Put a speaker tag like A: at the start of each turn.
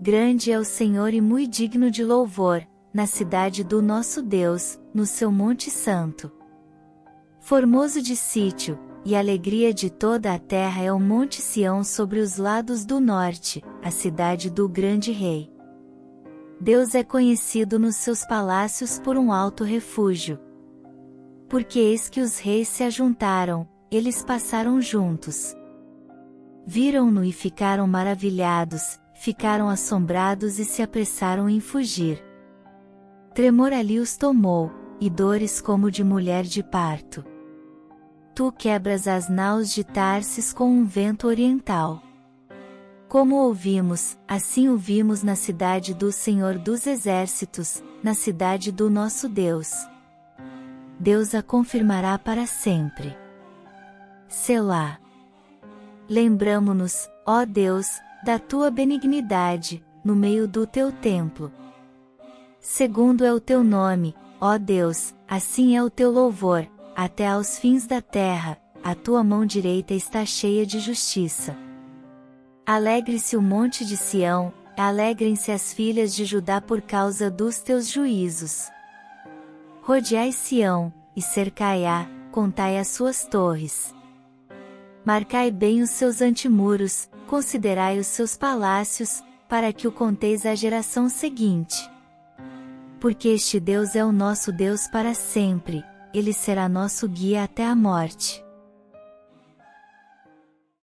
A: grande é o Senhor e muito digno de louvor, na cidade do nosso Deus, no seu Monte Santo. Formoso de sítio, e alegria de toda a terra é o Monte Sião sobre os lados do norte, a cidade do grande rei. Deus é conhecido nos seus palácios por um alto refúgio. Porque eis que os reis se ajuntaram, eles passaram juntos. Viram-no e ficaram maravilhados, ficaram assombrados e se apressaram em fugir. Tremor ali os tomou, e dores como de mulher de parto. Tu quebras as naus de Tarsis com um vento oriental. Como ouvimos, assim ouvimos na cidade do Senhor dos Exércitos, na cidade do nosso Deus. Deus a confirmará para sempre. Selá. Lembramo-nos, ó Deus, da tua benignidade, no meio do teu templo. Segundo é o teu nome, ó Deus, assim é o teu louvor, até aos fins da terra, a tua mão direita está cheia de justiça. Alegre-se o monte de Sião, alegrem-se as filhas de Judá por causa dos teus juízos. Rodeai Sião, e cercai-a, contai as suas torres. Marcai bem os seus antemuros, considerai os seus palácios, para que o conteis à geração seguinte. Porque este Deus é o nosso Deus para sempre, ele será nosso guia até a morte.